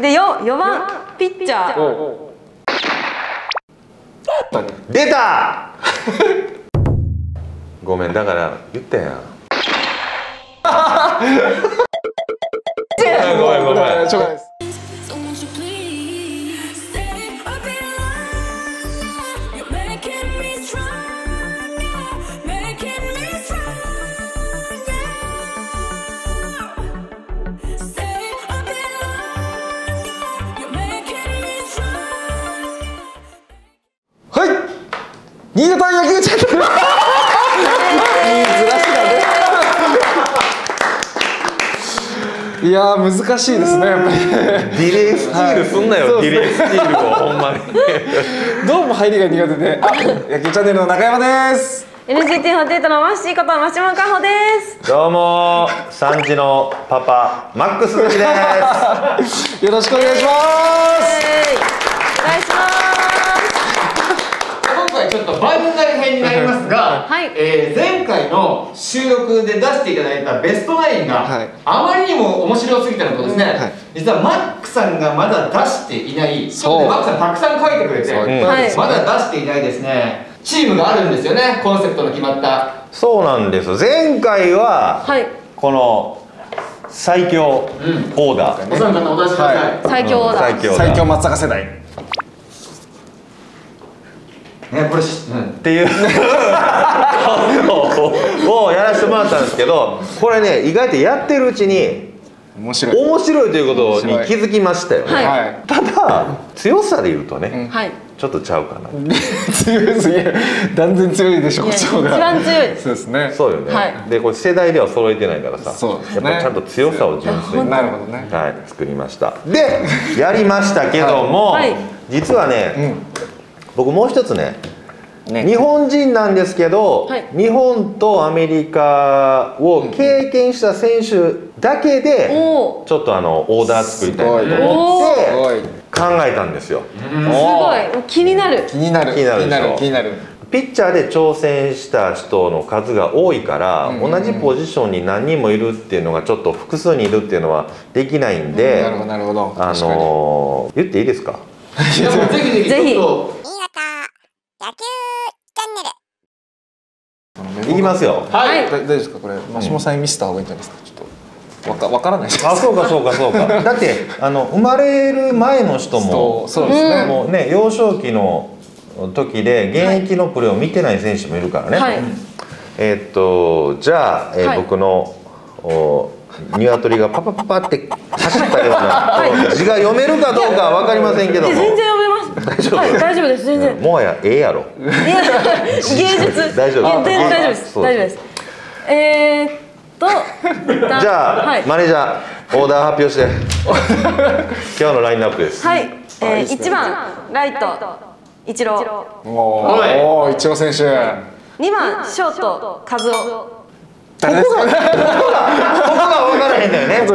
でよ4番ピッチャー。お出た。ごめんだから言ったや。んごめんごめん。しょうがないですいやー難しいですねやっぱり。ディレイスチールすんなよ、はい。ディレイスチールをほんまに。どうも入りが苦手で。あ 野球チャンネルの中山です。NGT48 のマッシーことマシモンカホです。どうも3時のパパマックスです。よろしくお願いします。お願いします。今回ちょっと番外編になりますが、はい。えー前回の収録で出していただいたベストナインが、はい。あまりにも面白すぎたのとですね、はい。実はマックさんがまだ出していないちそう。マックさんたくさん書いてくれてまだ出していないですねチームがあるんですよねコンセプトの決まった。そうなんです前回ははい。この最強オーダー、お三方お出しください、は最強オーダー、最強だ最強松坂世代ねこれし、うん。っていう。ををやらせてもらったんですけどこれね意外とやってるうちに面白い。面白いということに気づきましたよね、はい。はい。ただ強さで言うとね、はい。ちょっとちゃうかな、強いすぎる。断然強いでしょこっちの方が一番強い。ですそうですね。そうよね、はい。でこれ世代では揃えてないからさそうですね。やっぱちゃんと強さを純粋になるほどね。はい、作りました。でやりましたけども、はい。実はね、うん僕もう一つねね。日本人なんですけど、はい。日本とアメリカを経験した選手だけで、ちょっとあのオーダー作りたいなと思って考えたんですよ。すごい。気になる。気になる。気になるでしょ。気になる。ピッチャーで挑戦した人の数が多いから、うん。同じポジションに何人もいるっていうのがちょっと複数にいるっていうのはできないんで、なるほどなるほど。あのー言っていいですか？ぜひ。ぜひぜひちょっといきますよ。はい、だ大丈夫ですか？これマシモさんに見せた方がいいんじゃないですか？ちょっと。わかわからないです。あそうかそうかそうか。だってあの生まれる前の人もそうですね。もうね幼少期の時で現役のプレーを見てない選手もいるからね、はい。えーっとじゃあ、えーはい。僕のお鶏がパパパパって走ったような、字が読めるかどうかは分かりませんけども大丈夫？はい大丈夫です。全然。もはやええやろ。いや 芸術。大丈夫？全然大丈夫です。大丈夫です。えー、っと じゃあ、はい、マネージャーオーダー発表して。今日のラインナップです。はい、えー、1番ライト。イチローおはいー。おー一応選手。2番ショート。カズオ誰ですかここが分からへんだよね。こ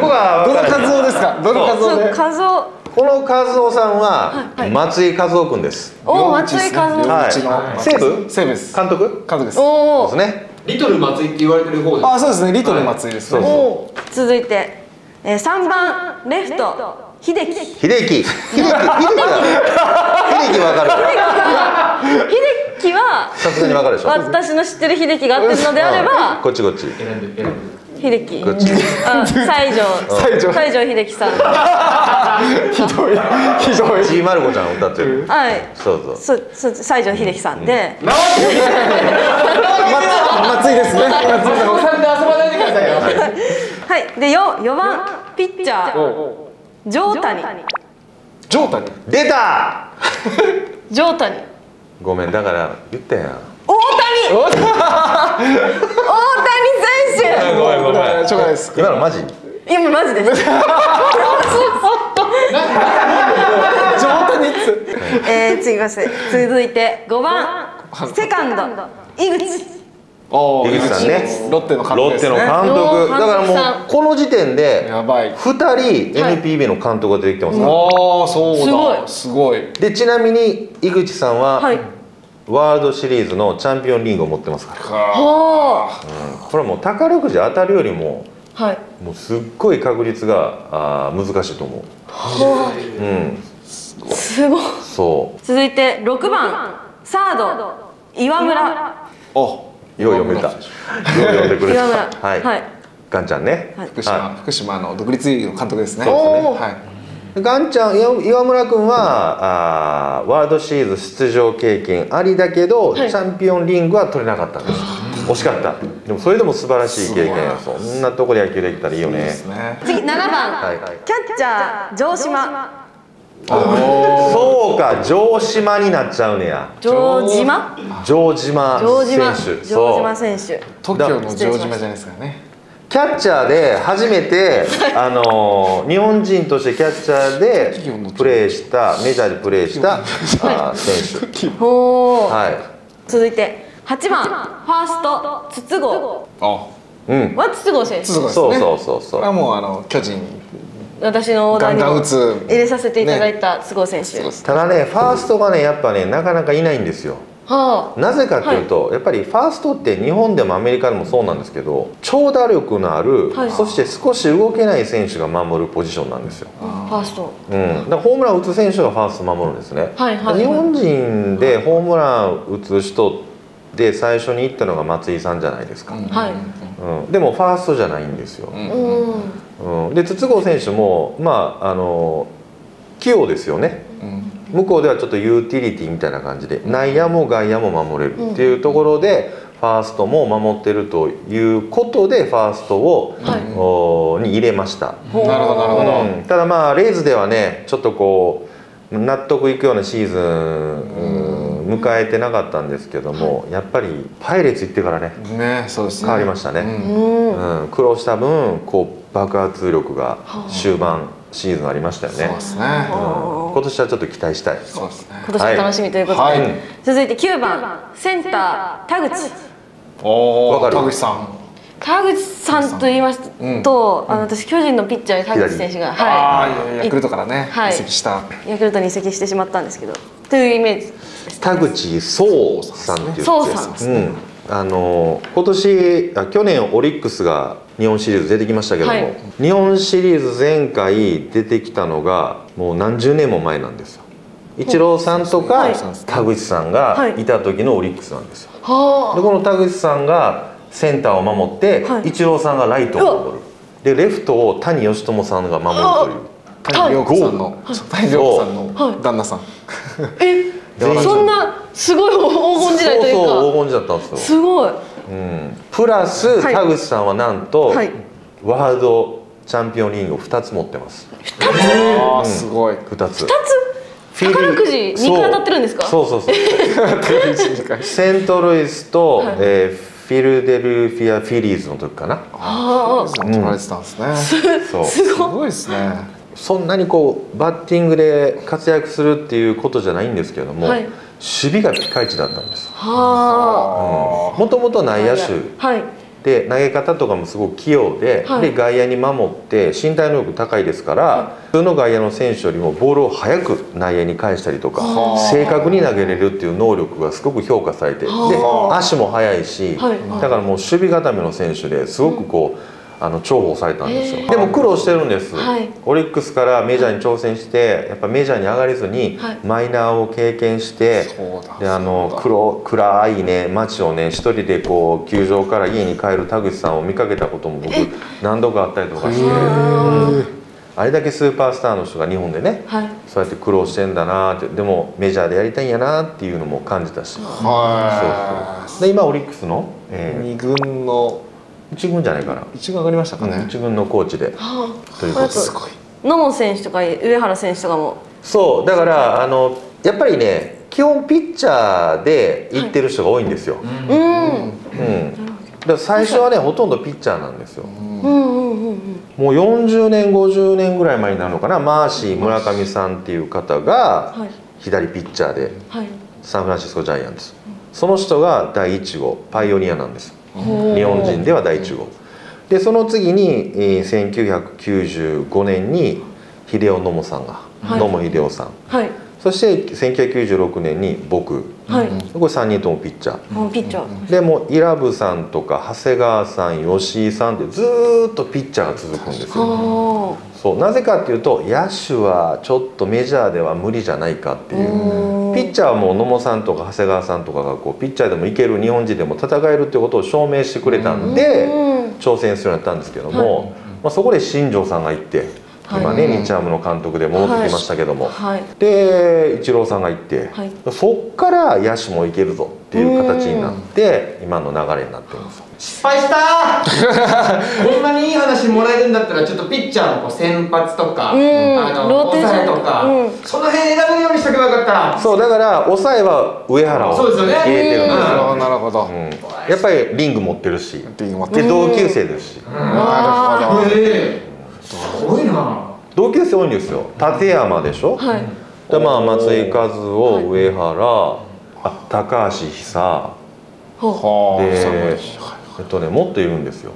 こがどの分からへん。カズオですか？どのカズオそうでカズオこの和夫さんははい松井和夫君です、おお松井カズオはい。西武西武です。監督？カズです。おおですね。リトル松井って言われてる方ですあそうですね。リトル松井ですね。そうそうおー続いて、えー、3番レフト秀樹秀秀樹秀樹秀樹秀樹は秀樹分かる。樹はさすがに分かるでしょ。私の知ってる秀樹が合ってるのであれうん。ばこっちこっち。選んで選んで秀樹こっち。あ西条西条西条秀樹さん。ひどい。ひどい。ちーまる子ちゃん歌ってる。はい。そうそう。そそ西条秀樹さんで、なわけないですね。で遊ばないでくださいよ。はい。でよ4番ピッチャー。城谷ジョータニ。出た城谷ごめんだから言ったやん。大谷！大谷選ごめんごめん。しょうがないです今のマジ手いやもうマジですえー、次まして続いて5番。セカンド。井口井口さんね。ロッテの監ロッテ督。ねの監督。おーだからもうこの時点でやばい。2人 NPB の監督が出てきてますか？らああそうだ。すすごい。でちなみに井口さんは、はい。ワールドシリーズのチャンピオンリングを持ってますから、ほこれはもう宝くじ当たるよりもうはい。もうすっごい確率があー難しいと思う。うん。すごい。そう。続いて6番。サード。岩村。およう読めた。よう読んでくれた。岩村はい。はいガンちゃんね。はい福島、は福島の独立リーグの監督ですねはいいガンちゃん、岩岩村君はあーワールドシリーズ出場経験ありだけど、はいチャンピオンリングは取れなかったんです。惜しかった。でもそれでも素晴らしい経験や。そんなとこで野球できたらいいよねいいで。すね次7番、はいキャッチャー城島そうか、城島になっちゃうねや。城島？城島城島。選手。城島。選手。TOKIO の城島じゃないですかね。キャッチャーで初めて、あのー日本人としてキャッチャーでプレーしたメジャーでプレーしたあー選手。はい。続いて8番。ファースト筒香。あ。うん。は筒香選手。ね。そうそうそうそう。これはもうあの巨人私のオーダーにも入れさせていただいた筒香選手、そうですただねファーストがねやっぱねなかなかいないんですよ。はなぜかというと、やっぱりファーストって日本でもアメリカでもそうなんですけど長打力のある、はい。そして少し動けない選手が守るポジションなんですよ。あファースト。うん、だからホームラン打つ選手がファースト守るんですね、はいはい。はい日本人でホームラン打つ人で最初に行ったのが松井さんじゃないですか、うん。はいでもファーストじゃないんですよ、うん。うん、で筒香選手もまああの器用ですよね。うん。向こうではちょっとユーティリティみたいな感じで内野も外野も守れるっていうところで、ファーストも守ってるということでファーストを、はい。おに入れました、なるほどなるほど。うん。ただまあレイズではねちょっとこう納得いくようなシーズン、うん迎えてなかったんですけども、やっぱりパイレーツ行ってからねねそうですね。変わりましたね。うん。苦労した分こう爆発力が終盤シーズンありましたよね、そうですね。うん。今年はちょっと期待したい。そうですね。今年も楽しみということで、はい。続いて9番センター田口。おおわかる？田口さん。田口さんと言いますと、あの私巨人のピッチャーに田口選手が、あはあいやヤクルトからねはい。移籍した。い、ヤクルトに移籍してしまったんですけどというイメージ。田口壮さんって言って壮さんうん、あの今年あ去年オリックスが日本シリーズ出てきましたけども、はい。日本シリーズ前回出てきたのがもう何十年も前なんですよ。イチローさんとかはい。田口さんがい。た時のオリックスなんですよ。はでこの田口さんがセンターを守って、はい。イチローさんがライトを守る。でレフトを谷義智さんが守るという。谷涼子さんのそう谷涼子さんはい。の旦那さん。あえそんなすごい黄金時代というか。そうそう黄金時代だったんですよ。すごい。うん。プラス、はい。田口さんはなんと、はい。ワールドチャンピオンリングを2つ持ってます。ああすごい。2つ。2つ？宝くじ2回当たってるんですか？そう。そうそうそう。セントルイスと、はい。えーフィルデルフィア・フィリーズの時かな。あ取られてたんですね。そう。すごいですねそんなにこうバッティングで活躍するっていうことじゃないんですけども、はい。守備がピカイチだったんです。あ。はもともとあ内野手。はい。で投げ方とかもすごく器用で,、はい。で外野に守って身体能力高いですから、普通の外野の選手よりもボールを速く内野に返したりとかはあ。正確に投げれるっていう能力がすごく評価されてでは足も速いし、はい。だからもう守備固めの選手ですごくこう、あの重宝されたんですよ、へー。でも苦労してるんです、はい。オリックスからメジャーに挑戦してやっぱメジャーに上がれずにはい。マイナーを経験して、そうだであの黒暗いね街をね一人でこう球場から家に帰る田口さんを見かけたことも僕何度かあったりとかして、うん。あれだけスーパースターの人が日本でねはい。そうやって苦労してんだなって。でもメジャーでやりたいんやなっていうのも感じたし、はで今オリックスの、いえ二軍のー、一軍じゃないかな、一軍上がりましたかね。一軍のコーチで。はということ。であすごい。野茂選手とか上原選手とかも。そうだからあのやっぱりね基本ピッチャーで行ってる人が多いんですよ、うん。うん。だから最初はねほとんどピッチャーなんですよ。うんうんうんうん。もう40年50年ぐらい前になるのかな。マーシー村上さんっていう方がはい。左ピッチャーではい。サンフランシスコジャイアンツ。その人が第1号パイオニアなんです日本人では第1号でその次にえー1995年に秀夫野茂さんがはい。野茂秀夫さん。はい。そして1996年に僕。はい。これ3人ともピッチャー。ピッチャー。でもうイラブさんとか長谷川さん吉井さんってずーっとピッチャーが続くんですよ。はそう。なぜかっていうと野手はちょっとメジャーでは無理じゃないかっていうピッチャーはもう野茂さんとか長谷川さんとかがこうピッチャーでもいける日本人でも戦えるってことを証明してくれたんでうん。挑戦するようになったんですけども、まあ、そこで新庄さんが行って今ね日ハムの監督で戻ってきましたけども、はい。でイチローさんが行って、はい。そっから野手もいけるぞっていう形になって今の流れになってるんです。よ。失敗した！ー こんなにいい話もらえるんだったらちょっとピッチャーのこう先発とか、うん。あの抑えとか、うん。その辺選べるようにしとけばよかった。そうだから抑えは上原をそうですよね。入れてるんですなるほよ、どなるほど、うん。やっぱりリング持ってるしで同級生ですし。なるほど。ええすごいな。同級生多いんですよ。立山でしょ、はい。でまあ松井和夫上原あ高橋久。ほはあでえっとねもっといるんですよ。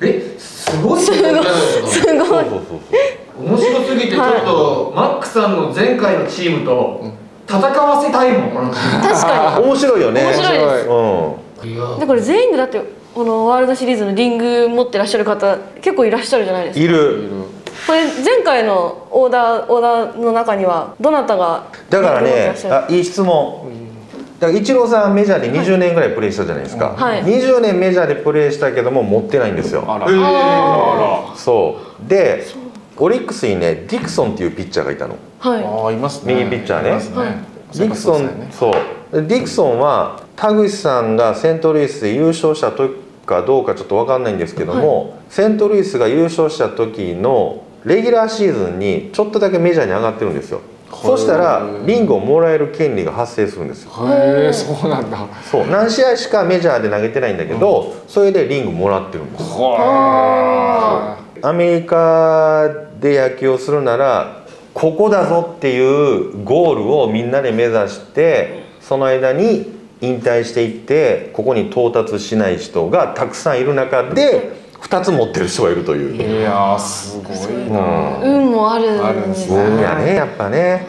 え？すごいすごいすごい。そうそうそう面白すぎてちょっと、マックさんの前回のチームと戦わせたいもん確か面白いよね。面白いです。うん。ムいや。にでこれ全員でだってこのワールドシリーズのリング持ってらっしゃる方結構いらっしゃるじゃないですか。いる。これ前回のオーダーオーダーの中にはどなたがだからねらっしゃる？あいい質問だからイチローさんメジャーで20年ぐらいプレーしたじゃないですか、はい。20年メジャーでプレーしたけども持ってないんですよ。あら、えそう。でオリックスにねディクソンっていうピッチャーがいたの。はああいますね。右ピッチャーね。ディクソンそうでディクソンは田口さんがセントルイスで優勝した時かどうかちょっと分かんないんですけども、セントルイスが優勝した時のレギュラーシーズンにちょっとだけメジャーに上がってるんですよそしたらリングをもらえる権利が発生するんですよ。へえそうなんだ。そう何試合しかメジャーで投げてないんだけど、それでリングもらってるんです。はアメリカで野球をするならここだぞっていうゴールをみんなで目指してその間に引退していってここに到達しない人がたくさんいる中で2つ持ってる人がいるという、いやーすごいな、い運もある。あるんですね。運やねやっぱね。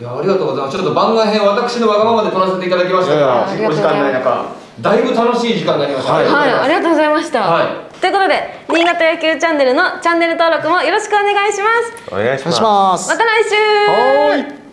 いやありがとうございます。ちょっと番外編私のわがままで撮らせていただきました。いやがお時間ない中。だいぶ楽しい時間になりました、はいはい。ありがとうございました、はいということで新潟野球チャンネルのチャンネル登録もよろしくお願いします。お願いします。お願いしますまた来週。はーい